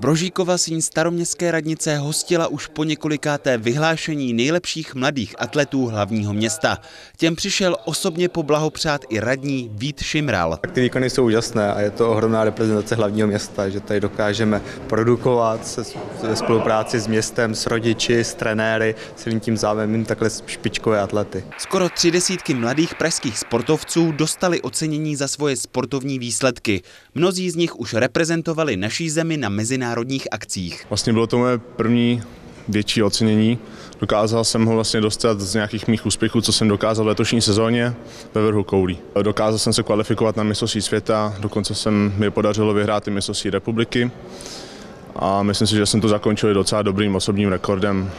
Brožíkova síň staroměstské radnice hostila už po několikáté vyhlášení nejlepších mladých atletů hlavního města. Těm přišel osobně poblahopřát i radní Vít Šimral. Tak ty výkony jsou úžasné a je to ohromná reprezentace hlavního města, že tady dokážeme produkovat se, ve spolupráci s městem, s rodiči, s trenéry, celým tím zájmem takhle špičkové atlety. Skoro tři desítky mladých pražských sportovců dostali ocenění za svoje sportovní výsledky. Mnozí z nich už reprezentovali naší zemi na mezinárodních akcích. Vlastně bylo to moje první větší ocenění. Dokázal jsem ho vlastně dostat z nějakých mých úspěchů, co jsem dokázal v letošní sezóně ve vrhu koulí. Dokázal jsem se kvalifikovat na mistrovství světa, dokonce jsem mi podařilo vyhrát i mistrovství republiky a myslím si, že jsem to zakončil docela dobrým osobním rekordem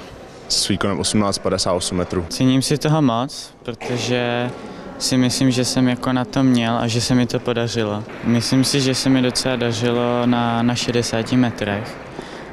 s výkonem 18,58 metrů. Cením si toho moc, protože si myslím, že jsem jako na to měl a že se mi to podařilo. Myslím si, že se mi docela dařilo na, na 60 metrech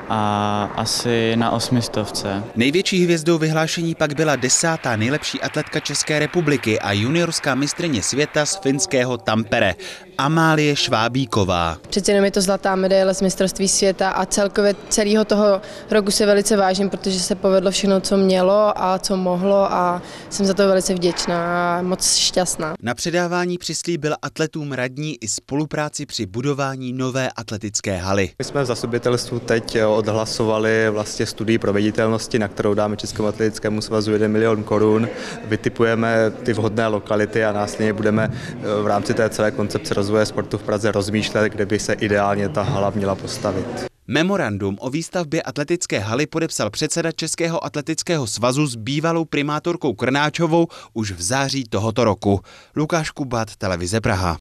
a asi na osmistovce. Největší hvězdou vyhlášení pak byla desátá nejlepší atletka České republiky a juniorská mistrně světa z finského Tampere, Amálie Švábíková. Přece jenom je to zlatá medaile z mistrovství světa a celkově celého toho roku se velice vážím, protože se povedlo všechno, co mělo a co mohlo a jsem za to velice vděčná a moc šťastná. Na předávání přislíbil atletům radní i spolupráci při budování nové atletické haly. My jsme v zastupitelstvu teď odhlasovali vlastně studii proveditelnosti, na kterou dáme Českému atletickému svazu 1 milion korun. Vytipujeme ty vhodné lokality a následně budeme v rámci té celé koncepce rozvoje sportu v Praze rozmýšlet, kde by se ideálně ta hala měla postavit. Memorandum o výstavbě atletické haly podepsal předseda Českého atletického svazu s bývalou primátorkou Krnáčovou už v září tohoto roku. Lukáš Kubat, Televize Praha.